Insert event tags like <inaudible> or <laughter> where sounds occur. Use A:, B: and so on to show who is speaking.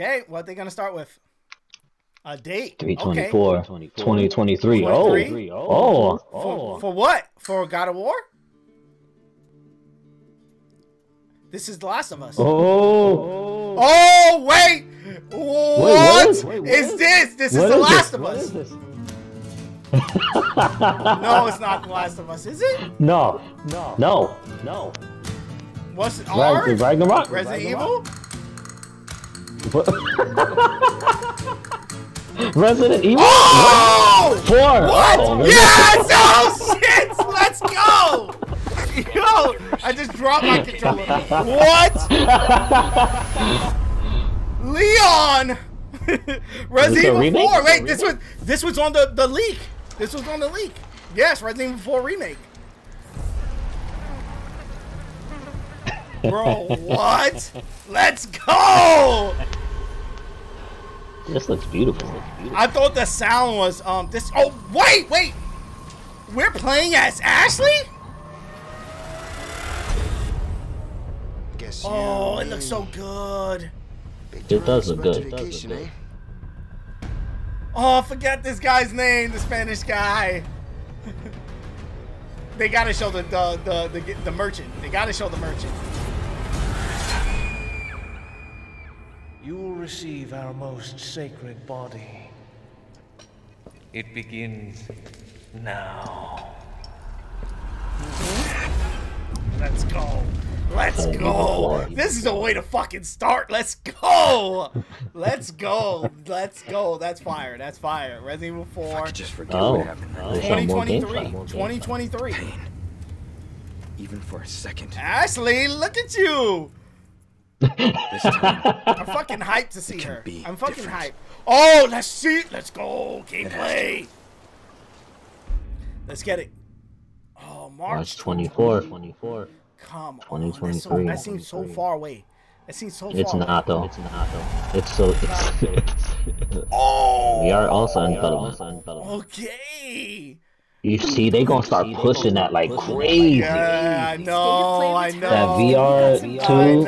A: Okay, what are they gonna start with? A date.
B: 324,
A: Okay.
B: 2023. Oh,
A: 23?
B: oh,
A: For,
B: oh.
A: for what? For God of War? This is The Last of Us.
B: Oh.
A: Oh, oh wait! What,
B: what
A: is
B: is- wait, what
A: this?
B: is-
A: This is
B: What
A: The
B: is
A: Last
B: this?
A: of Us.
B: is this? <laughs>
A: No, it's not The Last of Us, is it?
B: No, no, no, no.
A: What's it?
B: Rag-
A: R?
B: Ragnarok?
A: Resident
B: Ragnarok?
A: Evil?
B: Resident Evil?
A: Oh!
B: Four.
A: What?
B: Oh,
A: yes! <laughs> Oh shit! Let's go! Yo, I just dropped my controller. What? <laughs> Leon! <laughs> Resident Evil 4. Wait, this was this was on the, the leak. This was on the leak. Yes, Resident Evil 4 remake. Bro, <laughs> what? Let's go!
B: This looks beautiful.
A: I thought the sound was um this. Oh wait, wait. We're playing as Ashley.
C: Guess
A: Oh,
C: you
A: it looks so good.
B: It does look good.
C: to
B: does look good.
C: eh?
A: Oh, forget this guy's name, the Spanish guy. <laughs> they gotta show the the, the the the merchant. They gotta show the merchant.
D: Receive our most sacred body. It begins now. Mm-hmm.
A: Let's go. Let's
B: Resident
A: go. This is a way to fucking start. Let's go. Let's go. Let's go. That's fire. That's fire. Resident Evil 4.
C: I just forget
B: Oh.
C: what happened.
B: oh. They show more
A: 2023.
B: gameplay,
A: 2023.
C: Even for a second.
A: Ashley, look at you.
C: This time,
A: I'm fucking hyped to see her. I'm fucking
C: different.
A: hyped. Oh, let's see. Let's go. Gameplay. Let's get it. Oh, March,
B: March 24, 24.
A: Come on. That's so,
B: 2023.
A: that seems so far away. That seems so
B: It's
A: far
B: not
A: away.
B: though. It's not though. It's so. It's, <laughs>
A: Oh.
B: we are also in development.
A: Okay.
B: You see, they gonna start pushing that like crazy.
A: Yeah, I know. I know.
B: That VR
A: I
B: two.